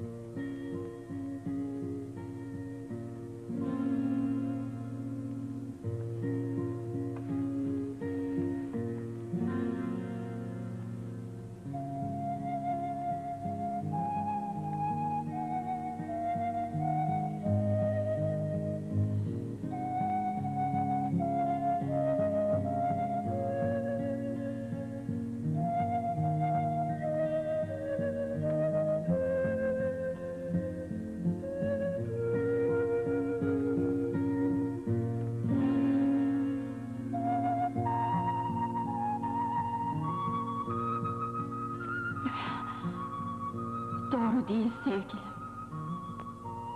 Mm-hmm.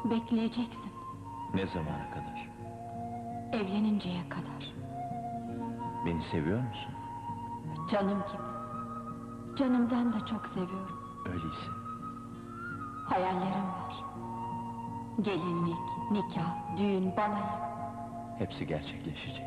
Bekleyeceksin, Ne zamana kadar? evleninceye kadar. Beni seviyor musun? Canım gibi. Canımdan da çok seviyorum. Öyleyse. Hayallerim var. Gelinlik, nikah, düğün, balayı. Hepsi gerçekleşecek.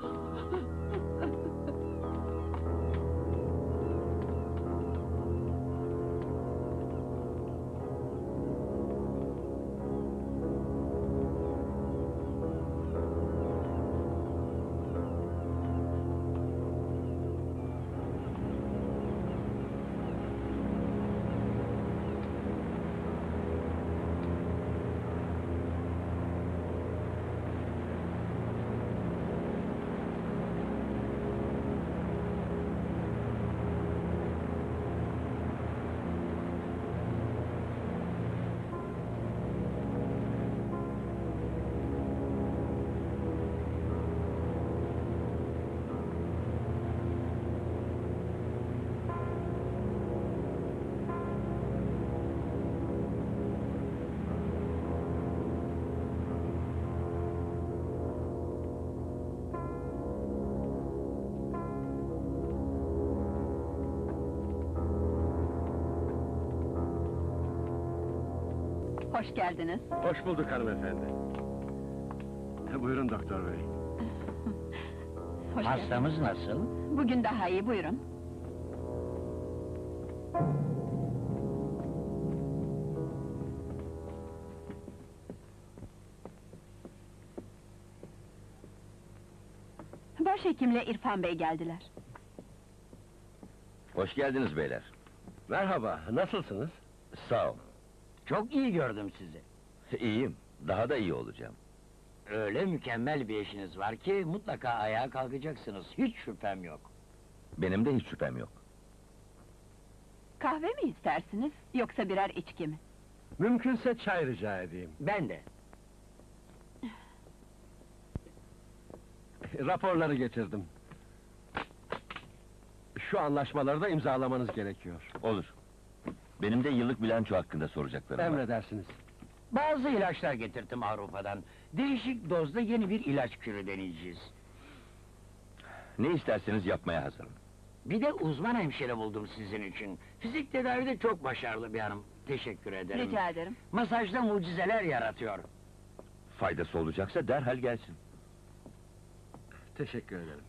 Hoş geldiniz. Hoş bulduk hanımefendi. Buyurun doktor bey. Hoş Hastamız nasıl? Bugün daha iyi, buyurun. Başhekimle İrfan Bey geldiler. Hoş geldiniz beyler. Merhaba, nasılsınız? Sağ ol. Çok iyi gördüm sizi. İyiyim. Daha da iyi olacağım. Öyle mükemmel bir eşiniz var ki mutlaka ayağa kalkacaksınız. Hiç şüphem yok. Benim de hiç şüphem yok. Kahve mi istersiniz, yoksa birer içki mi? Mümkünse çay rica edeyim. Ben de. Raporları getirdim. Şu anlaşmaları da imzalamanız gerekiyor. Olur. Benim de yıllık bilanço hakkında soracaklarım var. Emredersiniz. Bazı ilaçlar getirdim Avrupa'dan. Değişik dozda yeni bir ilaç kürü deneyeceğiz. Ne isterseniz yapmaya hazırım. Bir de uzman hemşire buldum sizin için. Fizik tedavide çok başarılı bir hanım. Teşekkür ederim. Rica ederim. Masajda mucizeler yaratıyor. Faydası olacaksa derhal gelsin. Teşekkür ederim.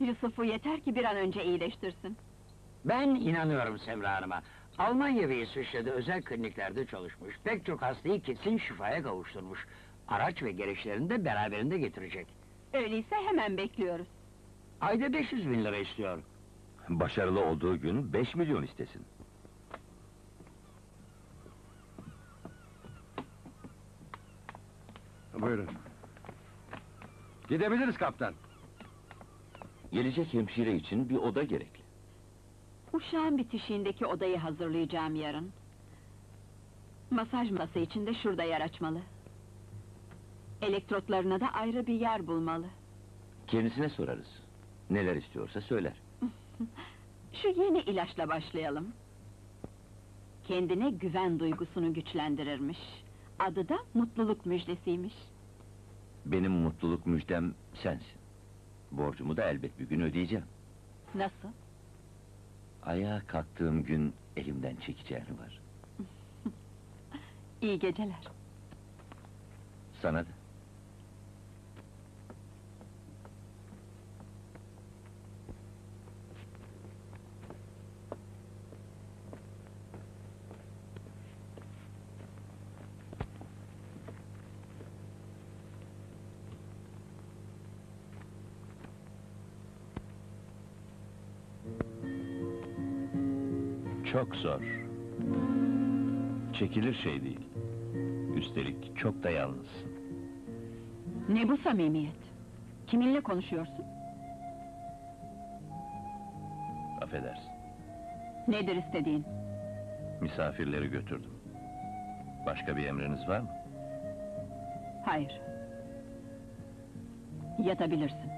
Yusuf'u yeter ki bir an önce iyileştirsin. Ben inanıyorum Semra Hanım'a. Almanya ve İsviçre'de özel kliniklerde çalışmış. Pek çok hastayı kesin şifaya kavuşturmuş. Araç ve gereçlerini de beraberinde getirecek. Öyleyse hemen bekliyoruz. Ayda 500 bin lira istiyor. Başarılı olduğu gün 5 milyon istesin. Buyurun. Gidebiliriz kaptan. Gelecek hemşire için bir oda gerekli. Uşağın bitişiğindeki odayı hazırlayacağım yarın. Masaj masası için de şurada yer açmalı. Elektrotlarına da ayrı bir yer bulmalı. Kendisine sorarız. Neler istiyorsa söyler. Şu yeni ilaçla başlayalım. Kendine güven duygusunu güçlendirirmiş. Adı da mutluluk müjdesiymiş. Benim mutluluk müjdem sensin. Borcumu da elbet bir gün ödeyeceğim. Nasıl? Ayağa kalktığım gün elimden çekeceğini var. İyi geceler. Sana da. Çok zor. Çekilir şey değil. Üstelik çok da yalnızsın. Ne bu samimiyet? Kiminle konuşuyorsun? Affedersin. Nedir istediğin? Misafirleri götürdüm. Başka bir emriniz var mı? Hayır. Yatabilirsin.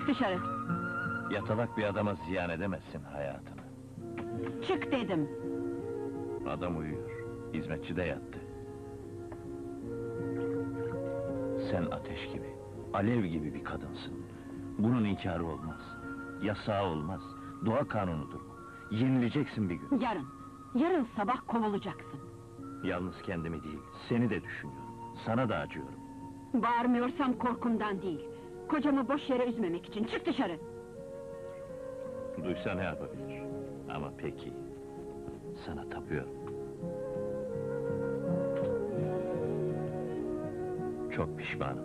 Çık dışarı. Yatalak bir adama ziyan edemezsin hayatını. Çık dedim. Adam uyuyor. Hizmetçi de yattı. Sen ateş gibi, alev gibi bir kadınsın. Bunun inkarı olmaz. Yasağı olmaz. Doğa kanunudur bu. Yenileceksin bir gün. Yarın. Yarın sabah kovulacaksın. Yalnız kendimi değil, seni de düşünüyorum. Sana da acıyorum. Bağırmıyorsam korkumdan değil. Kocamı boş yere üzmemek için. Çık dışarı. Duysa ne yapabilir? Ama peki, sana tapıyorum. Çok pişmanım.